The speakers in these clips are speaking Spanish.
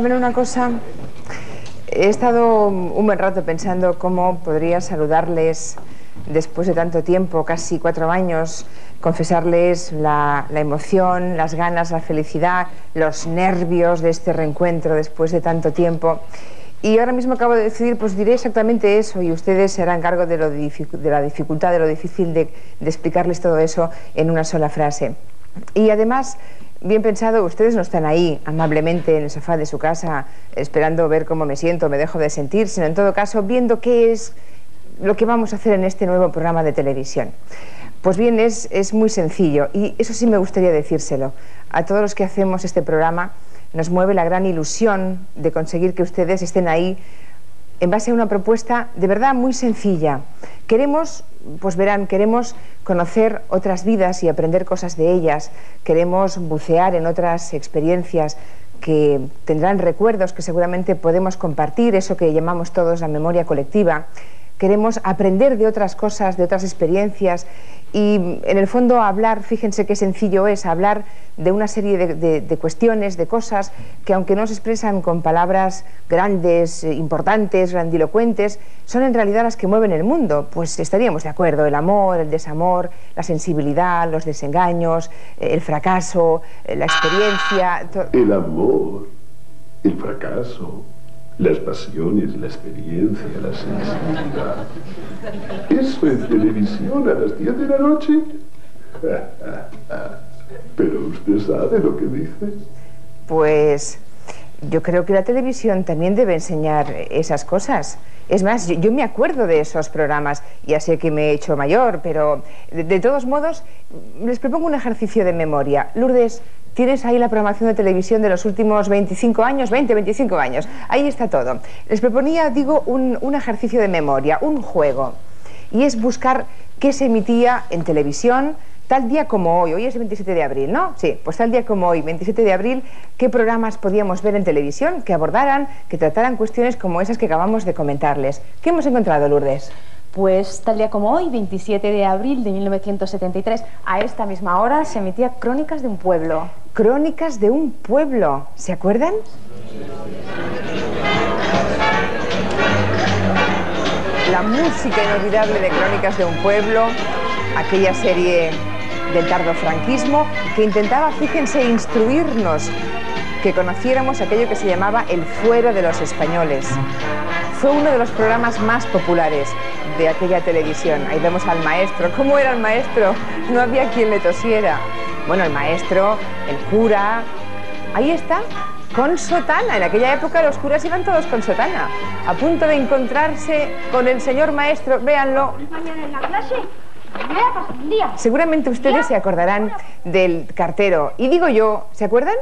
¿Saben una cosa? He estado un buen rato pensando cómo podría saludarles después de tanto tiempo, casi cuatro años, confesarles la, emoción, las ganas, la felicidad, los nervios de este reencuentro después de tanto tiempo. Y ahora mismo acabo de decidir, pues diré exactamente eso y ustedes se harán cargo de, la dificultad, de lo difícil de explicarles todo eso en una sola frase. Y además, bien pensado, ustedes no están ahí amablemente en el sofá de su casa esperando ver cómo me siento, me dejo de sentir, sino en todo caso viendo qué es lo que vamos a hacer en este nuevo programa de televisión. Pues bien, es, es muy sencillo y eso sí me gustaría decírselo. A todos los que hacemos este programa nos mueve la gran ilusión de conseguir que ustedes estén ahí en base a una propuesta de verdad muy sencilla. Queremos, pues verán, queremos conocer otras vidas y aprender cosas de ellas. Queremos bucear en otras experiencias que tendrán recuerdos que seguramente podemos compartir, eso que llamamos todos la memoria colectiva. Queremos aprender de otras cosas, de otras experiencias y en el fondo hablar, fíjense qué sencillo es, hablar de una serie de, de, de, cuestiones, de cosas que aunque no se expresan con palabras grandes, importantes, grandilocuentes, son en realidad las que mueven el mundo. Pues estaríamos de acuerdo, el amor, el desamor, la sensibilidad, los desengaños, el fracaso, la experiencia... El amor, el fracaso, las pasiones, la experiencia, la sensibilidad. Eso en televisión a las 10 de la noche. Pero usted sabe lo que dice. Pues yo creo que la televisión también debe enseñar esas cosas. Es más, yo, me acuerdo de esos programas, ya sé que me he hecho mayor, pero de todos modos les propongo un ejercicio de memoria. Lourdes, Tienes ahí la programación de televisión de los últimos 25 años, 20, 25 años. Ahí está todo. Les proponía, digo, un, ejercicio de memoria, un juego. Y es buscar qué se emitía en televisión, tal día como hoy, hoy es el 27 de abril, ¿no? Sí, pues tal día como hoy, 27 de abril, ¿qué programas podíamos ver en televisión que abordaran, que trataran cuestiones como esas que acabamos de comentarles? ¿Qué hemos encontrado, Lourdes? Pues tal día como hoy, 27 de abril de 1973, a esta misma hora se emitía Crónicas de un pueblo. Crónicas de un pueblo, ¿se acuerdan? La música inolvidable de Crónicas de un pueblo, aquella serie del tardofranquismo que intentaba, fíjense, instruirnos, que conociéramos aquello que se llamaba el fuero de los españoles. Fue uno de los programas más populares de aquella televisión. Ahí vemos al maestro. ¿Cómo era el maestro? No había quien le tosiera. Bueno, el maestro, el cura. Ahí está, con sotana. En aquella época los curas iban todos con sotana. A punto de encontrarse con el señor maestro. Véanlo. Mañana en la clase. Seguramente ustedes se acordarán del cartero. Y digo yo, ¿se acuerdan?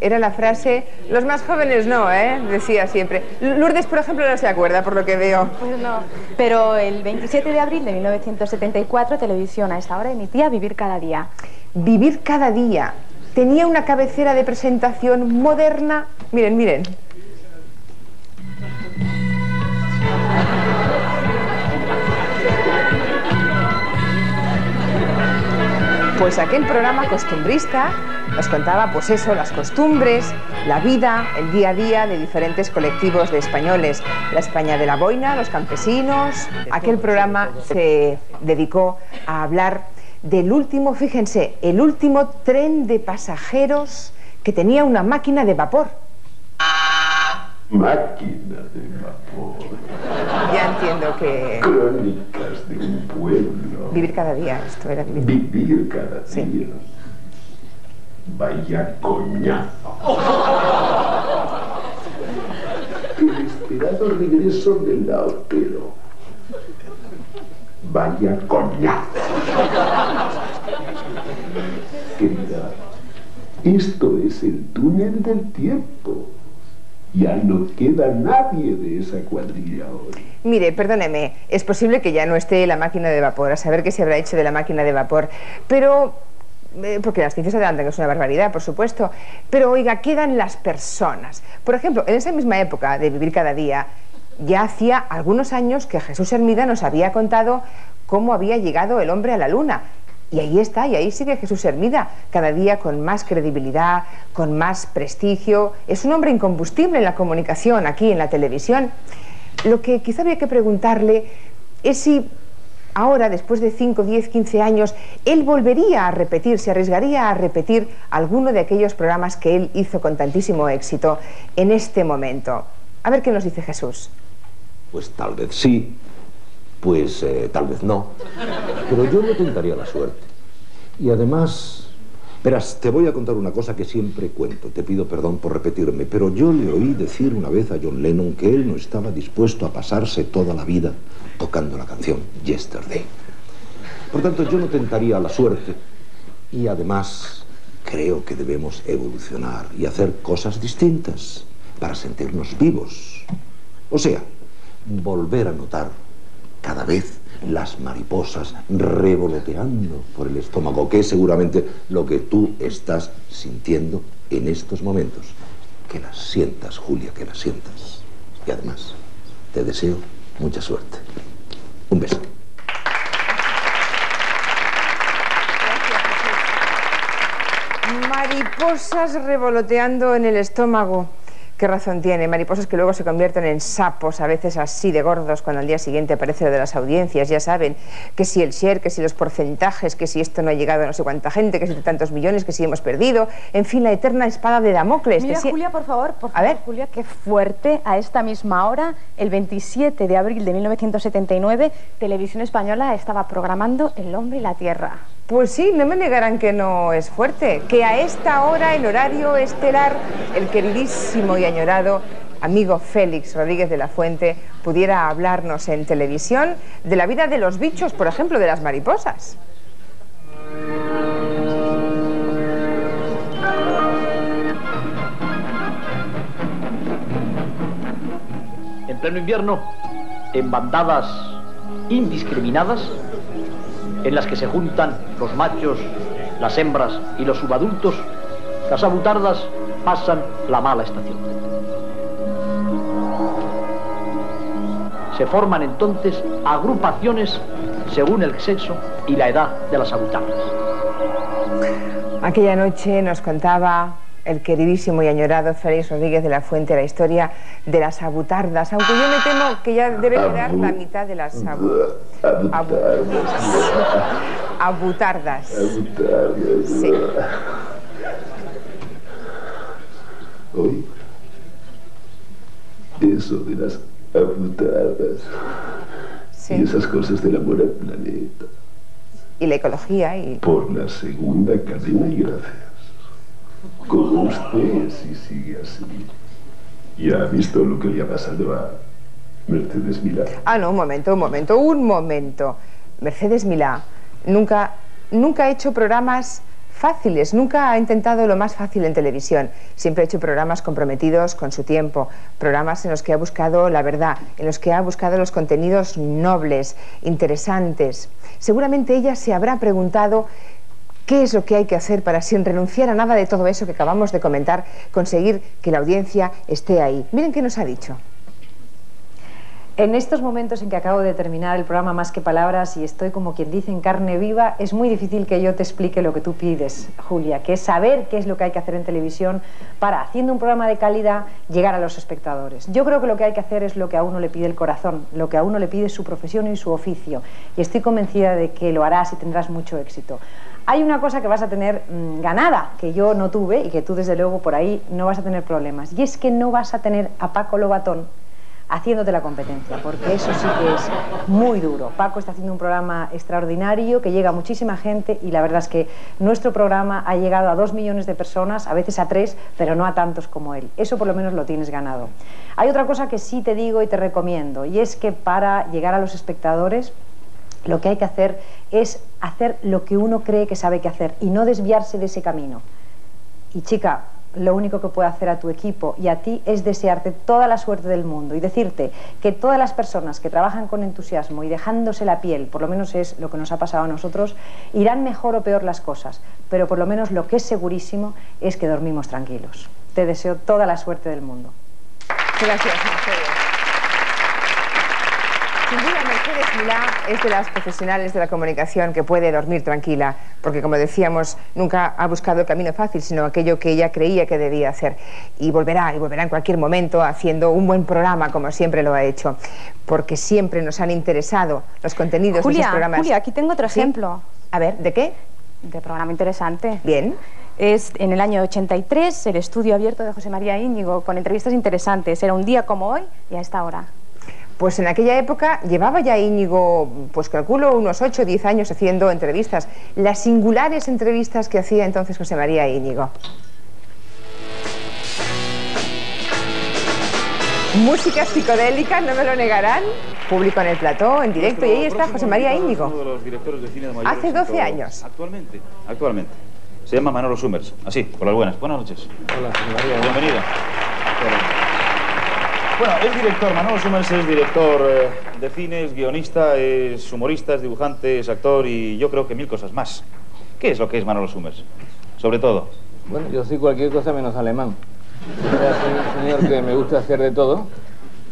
Era la frase, los más jóvenes no, ¿eh? Decía siempre. Lourdes, por ejemplo, no se acuerda, por lo que veo. Pues no. Pero el 27 de abril de 1974, Televisión a esta hora emitía Vivir cada día. Vivir cada día. Tenía una cabecera de presentación moderna. Miren, miren. Pues aquel programa costumbrista nos contaba, pues eso, las costumbres, la vida, el día a día de diferentes colectivos de españoles. La España de la boina, los campesinos. Aquel programa se dedicó a hablar del último, fíjense, el último tren de pasajeros que tenía una máquina de vapor. Máquina de vapor. Ya entiendo que... Crónicas de un pueblo. Vivir cada día, esto era vivir. Vivir cada Sí. día. Vaya coñazo. El esperado regreso del lautero. Vaya coñazo. Querida, esto es el túnel del tiempo. Ya no queda nadie de esa cuadrilla hoy. Mire, perdóneme, es posible que ya no esté la máquina de vapor, a saber qué se habrá hecho de la máquina de vapor, pero... eh, porque las ciencias adelantan, que es una barbaridad, por supuesto, pero oiga, quedan las personas. Por ejemplo, en esa misma época de vivir cada día, ya hacía algunos años que Jesús Hermida nos había contado cómo había llegado el hombre a la luna. Y ahí está, y ahí sigue Jesús Hermida, cada día con más credibilidad, con más prestigio. Es un hombre incombustible en la comunicación, aquí en la televisión. Lo que quizá había que preguntarle es si ahora, después de 5, 10, 15 años, él volvería a repetir, se arriesgaría a repetir alguno de aquellos programas que él hizo con tantísimo éxito en este momento. A ver qué nos dice Jesús. Pues tal vez sí, pues eh, tal vez no. Pero yo no tentaría la suerte. Y además, verás, te voy a contar una cosa que siempre cuento. Te pido perdón por repetirme, pero yo le oí decir una vez a John Lennon que él no estaba dispuesto a pasarse toda la vida tocando la canción Yesterday. Por tanto, yo no tentaría la suerte. Y además, creo que debemos evolucionar y hacer cosas distintas para sentirnos vivos. O sea, volver a notar cada vez las mariposas revoloteando por el estómago, que es seguramente lo que tú estás sintiendo en estos momentos. Que las sientas, Julia, que las sientas. Y además, te deseo mucha suerte. Un beso. Mariposas revoloteando en el estómago. ¿Qué razón tiene? Mariposas que luego se convierten en sapos, a veces así de gordos, cuando al día siguiente aparece lo de las audiencias. Ya saben que si el share, que si los porcentajes, que si esto no ha llegado a no sé cuánta gente, que si tantos millones, que si hemos perdido. En fin, la eterna espada de Damocles. Mira, si... Julia, por favor, por favor, ver. Julia, qué fuerte a esta misma hora, el 27 de abril de 1979, Televisión Española estaba programando El hombre y la tierra. Pues sí, no me negarán que no es fuerte. Que a esta hora, en horario estelar, el queridísimo y añorado amigo Félix Rodríguez de la Fuente pudiera hablarnos en televisión de la vida de los bichos, por ejemplo, de las mariposas. en pleno invierno, en bandadas indiscriminadas, en las que se juntan los machos, las hembras y los subadultos, las abutardas pasan la mala estación. Se forman entonces agrupaciones según el sexo y la edad de las abutardas. Aquella noche nos contaba el queridísimo y añorado Félix Rodríguez de la Fuente la historia de las abutardas, aunque yo me temo que ya debe quedar la mitad de las abu- abu- abutardas. Sí. Hoy, eso de las abutadas Sí. y esas cosas del amor al planeta. Y la ecología y Por la segunda cadena y gracias. Como usted, si sigue así. ¿Ya ha visto lo que le ha pasado a Mercedes Milá? Ah, no, un momento, un momento, un momento. Mercedes Milá nunca, nunca ha hecho programas fáciles, nunca ha intentado lo más fácil en televisión. Siempre ha hecho programas comprometidos con su tiempo, programas en los que ha buscado la verdad, en los que ha buscado los contenidos nobles, interesantes. Seguramente ella se habrá preguntado ¿Qué es lo que hay que hacer para, sin renunciar a nada de todo eso que acabamos de comentar, conseguir que la audiencia esté ahí? Miren qué nos ha dicho. En estos momentos en que acabo de terminar el programa Más que Palabras y estoy como quien dice en carne viva, es muy difícil que yo te explique lo que tú pides, Julia, que es saber qué es lo que hay que hacer en televisión para, haciendo un programa de calidad, llegar a los espectadores. Yo creo que lo que hay que hacer es lo que a uno le pide el corazón, lo que a uno le pide su profesión y su oficio. Y estoy convencida de que lo harás y tendrás mucho éxito. Hay una cosa que vas a tener mmm, ganada, que yo no tuve y que tú desde luego por ahí no vas a tener problemas, y es que no vas a tener a Paco Lobatón haciéndote la competencia, porque eso sí que es muy duro. Paco está haciendo un programa extraordinario que llega a muchísima gente y la verdad es que nuestro programa ha llegado a dos millones de personas, a veces a tres, pero no a tantos como él. Eso por lo menos lo tienes ganado. Hay otra cosa que sí te digo y te recomiendo, y es que para llegar a los espectadores, lo que hay que hacer es hacer lo que uno cree que sabe que hacer y no desviarse de ese camino. Y chica, lo único que puede hacer a tu equipo y a ti es desearte toda la suerte del mundo y decirte que todas las personas que trabajan con entusiasmo y dejándose la piel, por lo menos es lo que nos ha pasado a nosotros, irán mejor o peor las cosas, pero por lo menos lo que es segurísimo es que dormimos tranquilos. Te deseo toda la suerte del mundo. Gracias, Mercedes. Sin duda, Mercedes Milá es de las profesionales de la comunicación que puede dormir tranquila, porque como decíamos, nunca ha buscado el camino fácil, sino aquello que ella creía que debía hacer. Y volverá, y volverá en cualquier momento haciendo un buen programa, como siempre lo ha hecho, porque siempre nos han interesado los contenidos de esos programas. Julia, aquí tengo otro ¿Sí? ejemplo A ver, ¿de qué? de programa interesante. Bien. Es en el año 83 el estudio abierto de José María Íñigo con entrevistas interesantes. Era un día como hoy y a esta hora. Pues en aquella época llevaba ya Íñigo, pues calculo, unos 8 o 10 años haciendo entrevistas. Las singulares entrevistas que hacía entonces José María Íñigo. Música psicodélica, no me lo negarán. Público en el plató, en directo, y ahí está José María Íñigo. Uno de los directores de cine de mayor Hace éxito 12 años. Actualmente, actualmente. Se llama Manolo Summers. Así, por las buenas. Buenas noches. Hola, María. Bienvenido. Bueno, es director, Manolo Summers es director eh, de cine, es guionista, es humorista, es dibujante, es actor y yo creo que mil cosas más. ¿Qué es lo que es Manolo Summers? Sobre todo. Bueno, yo soy cualquier cosa menos alemán. Soy un señor que me gusta hacer de todo.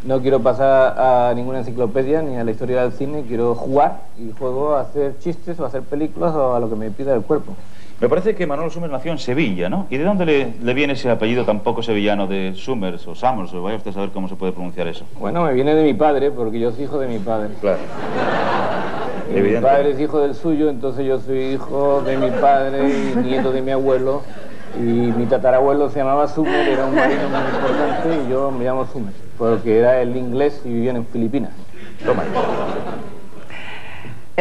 No quiero pasar a ninguna enciclopedia ni a la historia del cine. Quiero jugar y juego a hacer chistes o a hacer películas o a lo que me pida el cuerpo. Me parece que Manolo Summers nació en Sevilla, ¿no? ¿Y de dónde le, le viene ese apellido tan poco sevillano de Summers o Summers? O vaya usted a saber cómo se puede pronunciar eso. Bueno, me viene de mi padre porque yo soy hijo de mi padre. Claro. Y mi padre es hijo del suyo, entonces yo soy hijo de mi padre y nieto de mi abuelo. Y mi tatarabuelo se llamaba Sumer, era un marino muy importante y yo me llamo Sumer, porque era el inglés y vivían en Filipinas. Toma.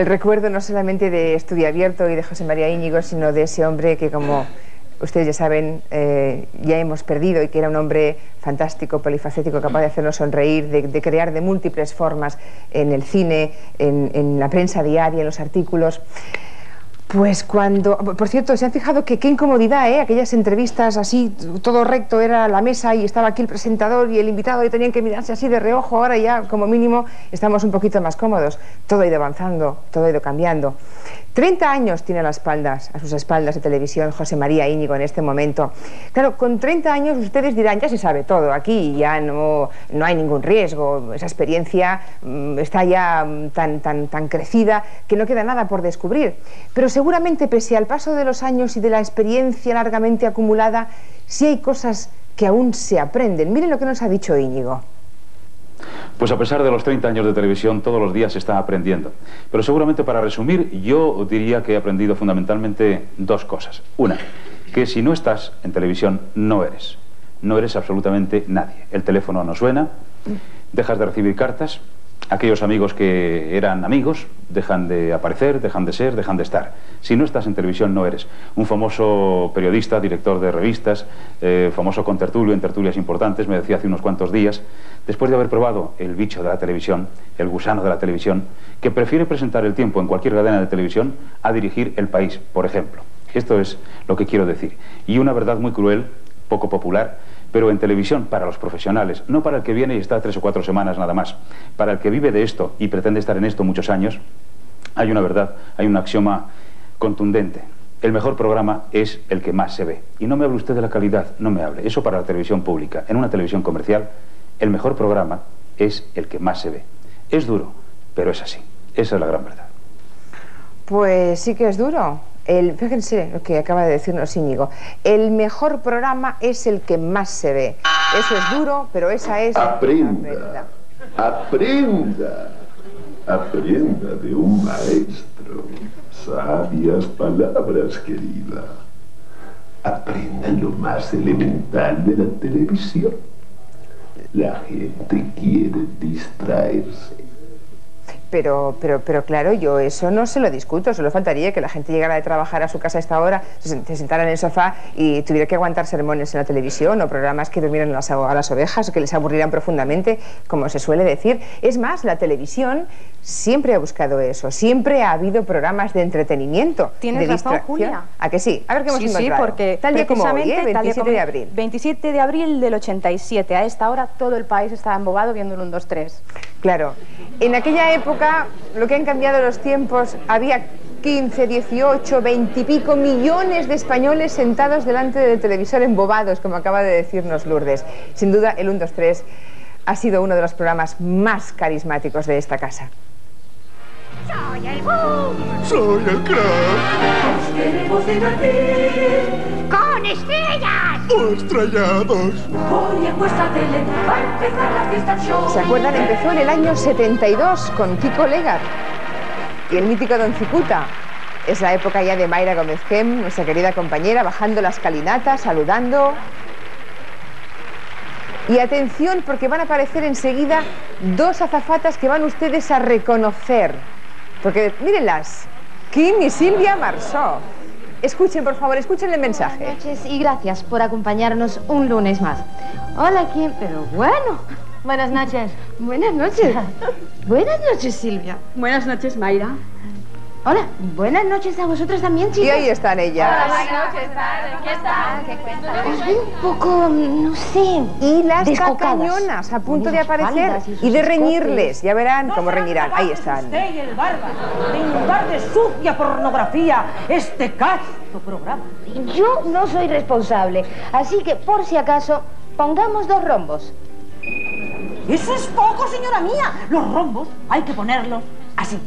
El recuerdo no solamente de Estudio Abierto y de José María Íñigo, sino de ese hombre que, como ustedes ya saben, eh, ya hemos perdido y que era un hombre fantástico, polifacético, capaz de hacernos sonreír, de, crear de múltiples formas en el cine, en la prensa diaria, en los artículos. Pues cuando, por cierto, se han fijado que qué incomodidad, ¿eh? Aquellas entrevistas así, todo recto, era la mesa y estaba aquí el presentador y el invitado y tenían que mirarse así de reojo. Ahora ya, como mínimo, estamos un poquito más cómodos. Todo ha ido avanzando, todo ha ido cambiando. 30 años tiene a, las espaldas, a sus espaldas de televisión José María Íñigo en este momento. Claro, con 30 años ustedes dirán, ya se sabe todo, aquí ya no, no hay ningún riesgo, esa experiencia mm, está ya mm, tan, tan, tan crecida que no queda nada por descubrir. Pero seguramente, pese al paso de los años y de la experiencia largamente acumulada, sí hay cosas que aún se aprenden. Miren lo que nos ha dicho Íñigo. Pues a pesar de los 30 años de televisión, todos los días se está aprendiendo. Pero seguramente para resumir, yo diría que he aprendido fundamentalmente dos cosas. Una, que si no estás en televisión, no eres. No eres absolutamente nadie. El teléfono no suena, dejas de recibir cartas, aquellos amigos que eran amigos dejan de aparecer, dejan de ser, dejan de estar. Si no estás en televisión, no eres. Un famoso periodista, director de revistas, eh, famoso contertulio en tertulias importantes, me decía hace unos cuantos días, después de haber probado el bicho de la televisión, el gusano de la televisión, que prefiere presentar el tiempo en cualquier cadena de televisión a dirigir el país, por ejemplo. Esto es lo que quiero decir. Y una verdad muy cruel, poco popular, pero en televisión para los profesionales, no para el que viene y está tres o cuatro semanas nada más. Para el que vive de esto y pretende estar en esto muchos años, hay una verdad, hay un axioma contundente. El mejor programa es el que más se ve. Y no me hable usted de la calidad, no me hable. Eso para la televisión pública. En una televisión comercial, el mejor programa es el que más se ve. Es duro, pero es así. Esa es la gran verdad. Pues sí que es duro. El, fíjense lo que acaba de decirnos Íñigo. El mejor programa es el que más se ve. Eso es duro, pero esa es la Aprenda, aprenda, aprenda de un maestro. Sabias palabras, querida. Aprenda lo más elemental de la televisión. La gente quiere distraerse. Pero, pero, pero claro, yo eso no se lo discuto, solo faltaría que la gente llegara de trabajar a su casa a esta hora, se, se sentara en el sofá y tuviera que aguantar sermones en la televisión o programas que durmieran a las, a las ovejas o que les aburrieran profundamente, como se suele decir. Es más, la televisión siempre ha buscado eso, siempre ha habido programas de entretenimiento, Tienes de razón, distracción. Julia. ¿A que sí? A ver qué hemos sí, sí, encontrado. porque tal día como hoy, ¿eh? precisamente, tal día 27 como- de abril. 27 de abril del 87. A esta hora todo el país estaba embobado viendo el 1, 2, 3. Claro. En aquella lo que han cambiado los tiempos, había 15, 18, 20 y pico millones de españoles sentados delante del televisor embobados, como acaba de decirnos Lourdes. Sin duda, el 1, 2, 3 ha sido uno de los programas más carismáticos de esta casa. Soy el boom. Soy el crack. Queremos divertir. Con estrellas. O estrellados. Hoy en vuestra tele va a empezar la fiesta show. ¿Se acuerdan? Empezó en el año 72 con Kiko Legar y el mítico Don Cicuta. Es la época ya de Mayra Gómez Gem, nuestra querida compañera, bajando la escalinata, saludando. Y atención, porque van a aparecer enseguida dos azafatas que van ustedes a reconocer. Porque, mírenlas, Kim y Silvia Marsó. Escuchen, por favor, escuchen el mensaje. Buenas noches y gracias por acompañarnos un lunes más. Hola, Kim, pero bueno. Buenas noches. Buenas noches. Buenas noches, Silvia. Buenas noches, Mayra. Hola, buenas noches a vosotras también, chicas. Y ahí están ellas. noches, ¿qué tal? ¿Qué cuentas? Un poco, no sé, Y las cacañonas a punto de aparecer y de reñirles. Ya verán cómo reñirán. Ahí están. Usted y el barba de inundar de sucia pornografía este casto programa. Yo no soy responsable, así que por si acaso, pongamos dos rombos. Eso es poco, señora mía. Los rombos hay que ponerlos así.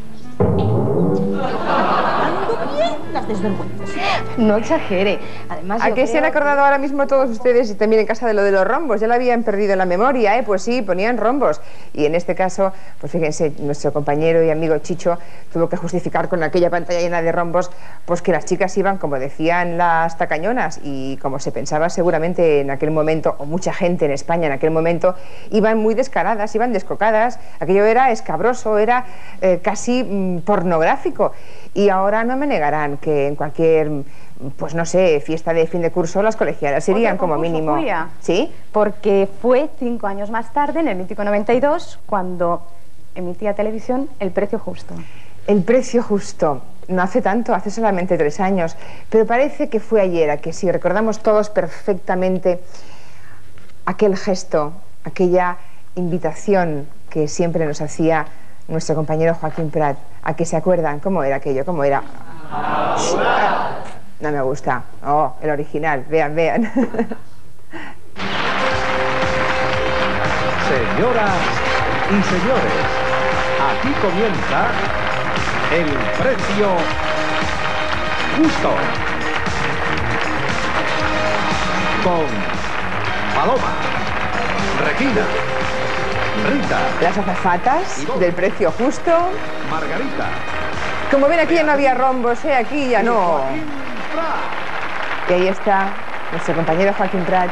Las desvergüenzas. No exagere. Además, ¿A qué se han acordado ahora mismo todos ustedes y también en casa de lo de los rombos? Ya lo habían perdido en la memoria, ¿eh? Pues sí, ponían rombos. Y en este caso, pues fíjense, nuestro compañero y amigo Chicho tuvo que justificar con aquella pantalla llena de rombos, pues que las chicas iban, como decían las tacañonas, y como se pensaba seguramente en aquel momento, o mucha gente en España en aquel momento, iban muy descaradas, iban descocadas. Aquello era escabroso, era eh, casi mm, pornográfico. Y ahora no me negarán que en cualquier, pues no sé, fiesta de fin de curso las colegialas irían como mínimo. ¿Sí? Porque fue cinco años más tarde, en el mítico 92, cuando emitía televisión El Precio Justo. El precio justo. No hace tanto, hace solamente tres años. Pero parece que fue ayer, a que si recordamos todos perfectamente aquel gesto, aquella invitación que siempre nos hacía nuestro compañero Joaquín Prat. ¿A que se acuerdan? ¿Cómo era aquello? ¿Cómo era? No me gusta. Oh, el original. Vean, vean. Señoras y señores, aquí comienza el precio justo. Con Paloma, Regina, Rita, Las azafatas del precio justo. Margarita. Como ven, aquí ya no había rombos, ¿eh? Aquí ya no. Y ahí está nuestro compañero Joaquín Prat.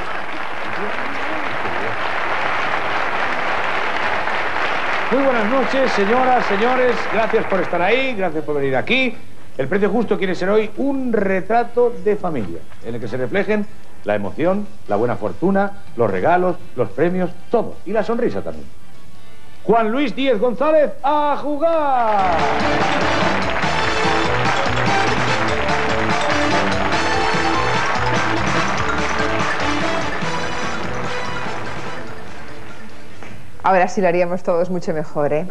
Muy buenas noches, señoras, señores. Gracias por estar ahí, gracias por venir aquí. El precio justo quiere ser hoy un retrato de familia, en el que se reflejen la emoción, la buena fortuna, los regalos, los premios, todo. Y la sonrisa también. Juan Luis Díez González, a jugar. Ahora sí lo haríamos todos mucho mejor, ¿eh?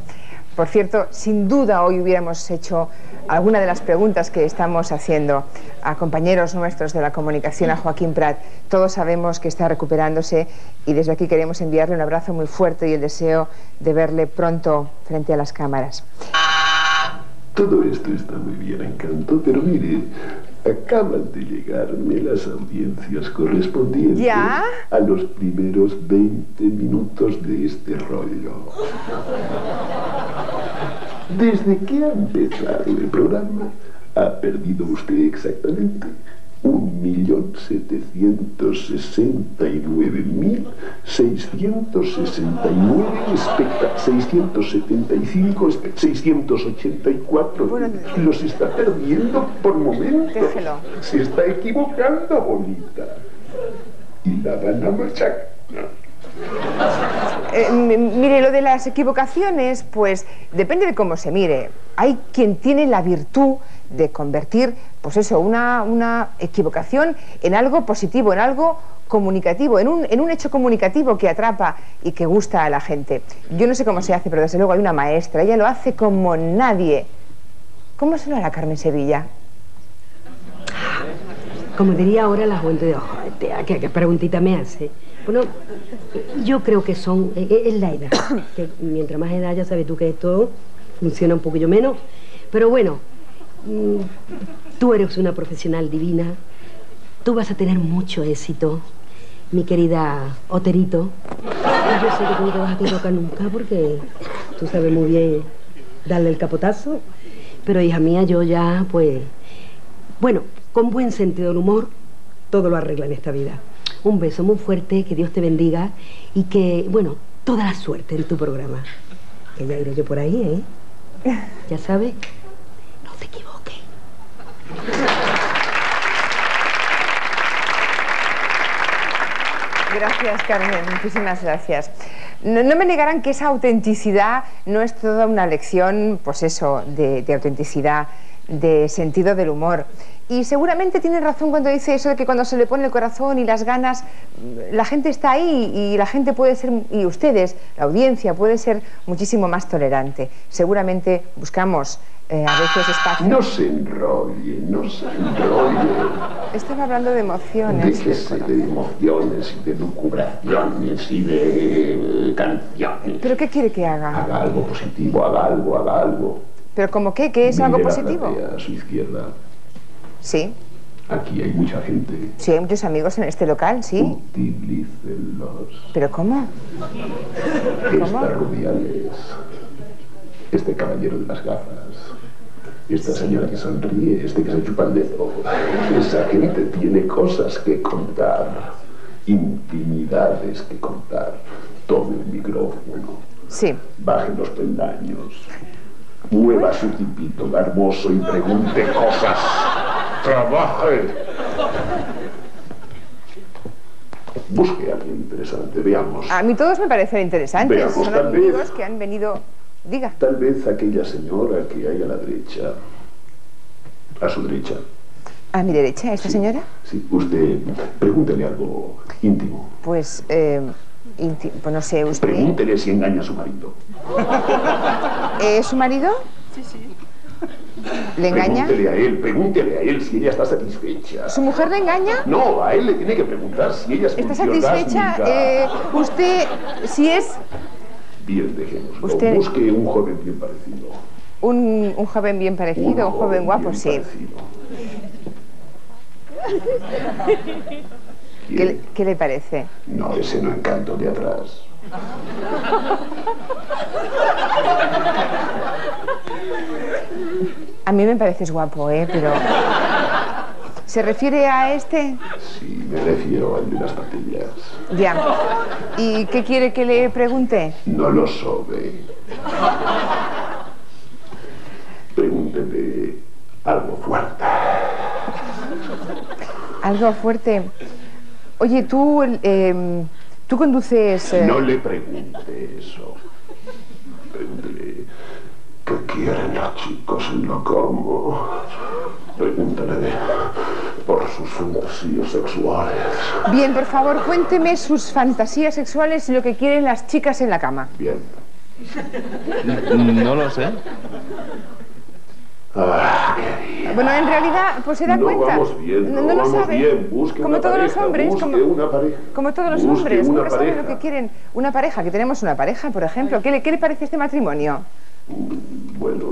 Por cierto, sin duda hoy hubiéramos hecho alguna de las preguntas que estamos haciendo a compañeros nuestros de la comunicación, a Joaquín Prat. Todos sabemos que está recuperándose y desde aquí queremos enviarle un abrazo muy fuerte y el deseo de verle pronto frente a las cámaras. Todo esto está muy bien, encanto, pero mire, acaban de llegarme las audiencias correspondientes ¿Ya? a los primeros 20 minutos de este rollo. Desde que ha empezado el programa, ha perdido usted exactamente 1.769.669 especta 675 espe- 684 los está perdiendo por momentos. Déjelo. se está equivocando bonita y la van a machacar Eh, mire, lo de las equivocaciones, pues depende de cómo se mire. Hay quien tiene la virtud de convertir, pues eso, una, una equivocación en algo positivo, en algo comunicativo, en un, en un hecho comunicativo que atrapa y que gusta a la gente. Yo no sé cómo se hace, pero desde luego hay una maestra, ella lo hace como nadie. ¿Cómo lo hará Carmen Sevilla? Como diría ahora la juventud de ojo, ¿qué, qué preguntita me hace? Bueno, yo creo que son, eh, es la edad, que mientras más edad ya sabes tú que esto funciona un poquillo menos, Pero bueno, mm, tú eres una profesional divina. Tú vas a tener mucho éxito, mi querida Oterito. Yo sé que tú no te vas a equivocar nunca porque tú sabes muy bien darle el capotazo. Pero hija mía, yo ya, pues, bueno, con buen sentido del humor, todo lo arregla en esta vida. Un beso muy fuerte, que Dios te bendiga y que, bueno, toda la suerte en tu programa. Que ya iré yo por ahí, ¿eh? Ya sabes, no te equivoques. Gracias, Carmen. Muchísimas gracias. No, me negarán que esa autenticidad no es toda una lección, pues eso, de autenticidad, de sentido del humor. Y seguramente tiene razón cuando dice eso de que cuando se le pone el corazón y las ganas, la gente está ahí y la gente puede ser, y ustedes, la audiencia, puede ser muchísimo más tolerante. Seguramente buscamos eh, a veces espacio. No se enrolle, no se enrolle. Estaba hablando de emociones. Déjese de emociones y de lucubraciones y de eh, canciones. ¿Pero qué quiere que haga? Haga algo positivo, haga algo, haga algo. ¿Pero como qué? ¿Qué es algo Mire positivo? A su izquierda. Sí. Aquí hay mucha gente. Sí, hay muchos amigos en este local, sí. Utilícelos. ¿Pero cómo? Esta Rubiales. Este caballero de las gafas. Esta señora que sonríe, este que se chupa el dedo. Esa gente tiene cosas que contar. Intimidades que contar. Tome el micrófono. Sí. Baje los peldaños. Mueva su tipito garboso y pregunte cosas. Trabaje. Busque a alguien interesante, veamos. A mí todos me parecen interesantes. Veamos, Son tal amigos vez. que han venido... Diga. Tal vez aquella señora que hay a la derecha. A su derecha. ¿A mi derecha, esta señora? Sí, usted pregúntele algo íntimo. Pues, eh, inti- pues no sé, usted... Pregúntele si engaña a su marido. ¿Es su marido? Sí, sí. ¿Le engaña? Pregúntele a él, pregúntele a él si ella está satisfecha. ¿Su mujer le engaña? No, a él le tiene que preguntar si ella es ¿Está satisfecha? Eh, usted, si es Bien, dejémoslo. Usted- Busque un joven bien parecido. un, un joven bien parecido, un joven guapo, sí. ¿Qué, le- qué le parece? No, ese no encanto de atrás. A mí me pareces guapo, ¿eh? Pero... ¿Se refiere a este? Sí, me refiero al de las patillas. Ya. ¿Y qué quiere que le pregunte? No lo sobe. Pregúntele algo fuerte. Algo fuerte. Oye, tú, eh, tú conduces... eh, No le pregunte eso. Qué quieren los chicos en lo como. Pregúntele por sus fantasías sexuales. Bien, por favor, cuénteme sus fantasías sexuales y lo que quieren las chicas en la cama. Bien. No lo sé. Ah, Bueno, en realidad, pues se da no cuenta. vamos bien, no, no, no lo vamos sabe. bien. Busque como una todos pareja, los hombres, busque como, una pareja. como todos los Busque hombres, una nunca saben lo que quieren. Una pareja, que tenemos una pareja, por ejemplo. ¿Qué le, qué le parece este matrimonio? Bueno,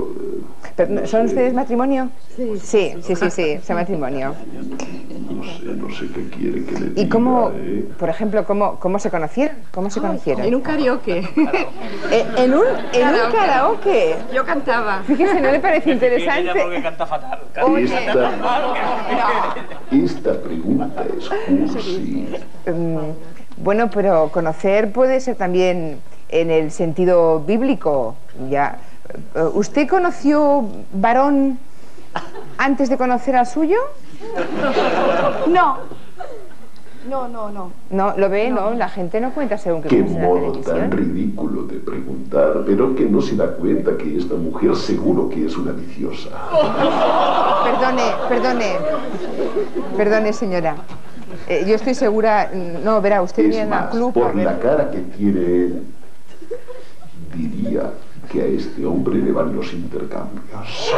Pero, ¿Son ustedes matrimonio? Sí. Sí, sí, sí, sí, matrimonio. no sé, no sé qué quiere que le diga. ¿Y cómo, eh. por ejemplo, cómo, cómo se conocieron? ¿Cómo se conocieron? En un karaoke. Eh, ¿En un, en un karaoke? Yo cantaba. Fíjese, ¿no le parece interesante? porque canta fatal. Esta, esta pregunta es cursi. Mm, bueno, pero conocer puede ser también en el sentido bíblico. Ya. Eh, ¿Usted conoció varón antes de conocer al suyo? No. No, no, no. No, lo ve, no, la gente no cuenta según qué Qué la modo tan ridículo de preguntar, pero que no se da cuenta que esta mujer seguro que es una viciosa. Perdone, perdone. Perdone, señora. Eh, yo estoy segura, no, verá, usted Es viene al club por la cara que tiene él, diría que a este hombre le van los intercambios.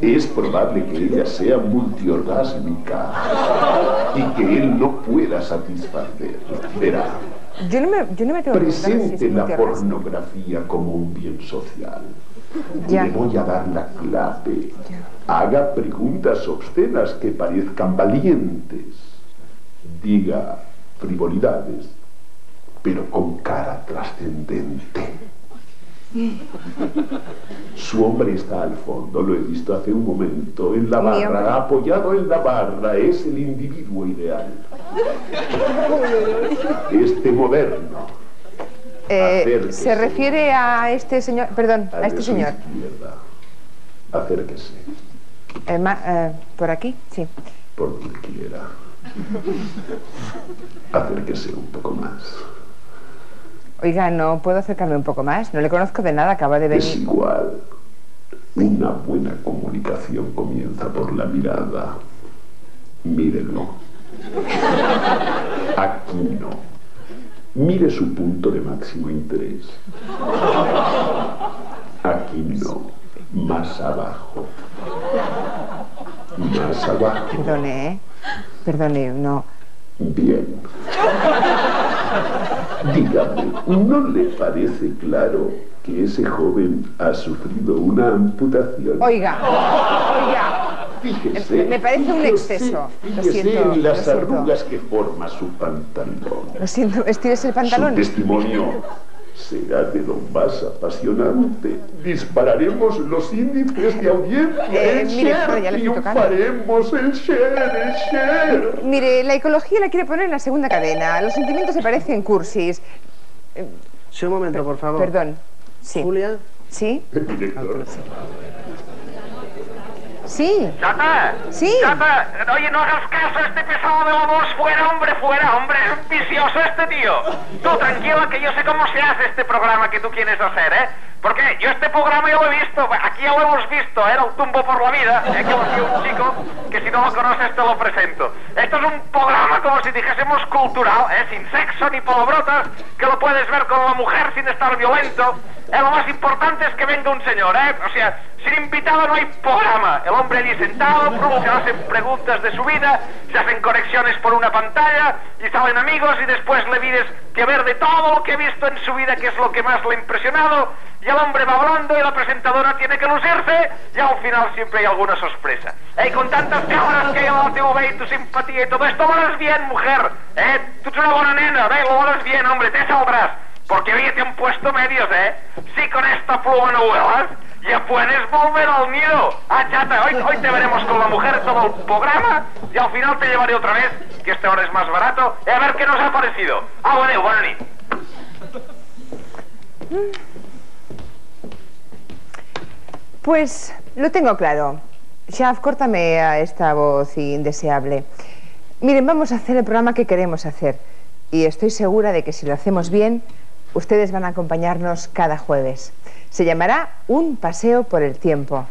Es probable que ella sea multiorgásmica y que él no pueda satisfacer. Verá, Yo no me, yo no me tengo que preguntar si es presente la pornografía como un bien social. Ya. Le voy a dar la clave. Haga preguntas obscenas que parezcan valientes. Diga frivolidades, pero con cara trascendente. Su hombre está al fondo, lo he visto hace un momento, en la barra, apoyado en la barra, es el individuo ideal. Este moderno. Eh, se refiere a este señor, perdón, a este señor. izquierda. Acérquese, Eh, ma- eh, por aquí, sí. por donde quiera. Acérquese un poco más. Oiga, ¿no puedo acercarme un poco más? No le conozco de nada, acaba de Es venir. igual. Una buena comunicación comienza por la mirada. Mírenlo. Aquí no. Mire su punto de máximo interés. Aquí no. Más abajo. Más abajo. Perdone, ¿eh? Perdone, no. Bien. Dígame, ¿no le parece claro que ese joven ha sufrido una amputación? Oiga, oiga. Fíjese. Me parece un fíjese, exceso. Lo Fíjese siento, en las lo siento. arrugas que forma su pantalón. Lo siento, ¿estires el Su pantalón? testimonio será de lo más apasionante. Dispararemos los índices de audiencia. Eh, el mire, share, ya triunfaremos el share, el share. Mire, la ecología la quiere poner en la segunda cadena. Los sentimientos se parecen cursis. Sí, un momento, por favor. Perdón. Sí. Julia. ¿Sí? Director. Sí. ¡Chata! Sí. ¡Chata! Oye, no hagas caso a este pesado de la voz. Fuera, hombre, fuera, hombre. Es un vicioso este tío. Tú, tranquila, que yo sé cómo se hace este programa que tú quieres hacer, ¿eh? Porque yo este programa ya lo he visto. Aquí ya lo hemos visto, ¿eh? El tumbo por la vida, ¿eh? Que lo hacía un chico que si no lo conoces te lo presento. Esto es un programa como si dijésemos cultural, ¿eh? Sin sexo ni palabrotas, que lo puedes ver con la mujer sin estar violento. Eh, lo más importante es que venga un señor, ¿eh? O sea, sin invitado no hay programa. El hombre allí sentado, se hacen preguntas de su vida, se hacen conexiones por una pantalla y salen amigos y después le pides que ver de todo lo que ha visto en su vida, que es lo que más le ha impresionado. Y el hombre va hablando y la presentadora tiene que lucirse y al final siempre hay alguna sorpresa. Eh, con tantas cámaras que hay en la TV y tu simpatía y todo esto, lo bien, mujer. Eh, tú eres una buena nena, ¿eh? Lo bien, hombre, te saldrás. Porque hoy te han puesto medios, ¿eh? Si con esta pluma no vuelas, ya puedes volver al nido. Ah, chata, hoy, hoy te veremos con la mujer todo el programa y al final te llevaré otra vez, que este ahora es más barato, y a ver qué nos ha parecido. Ah, bueno, buena nit. Pues lo tengo claro. Shaf, córtame a esta voz indeseable. Miren, vamos a hacer el programa que queremos hacer. Y estoy segura de que si lo hacemos bien, ustedes van a acompañarnos cada jueves. Se llamará Un paseo por el tiempo.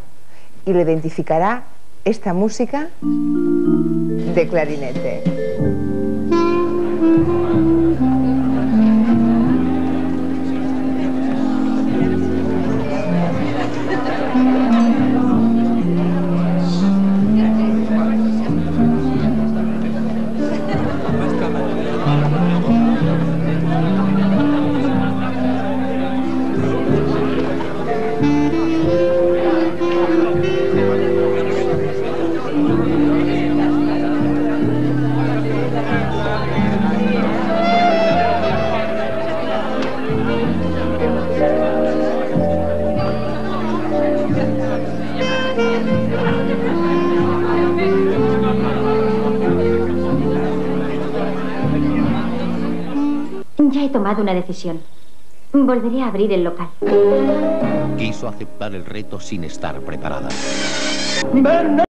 Y lo identificará esta música de clarinete. Tomado una decisión. Volveré a abrir el local. Quiso aceptar el reto sin estar preparada.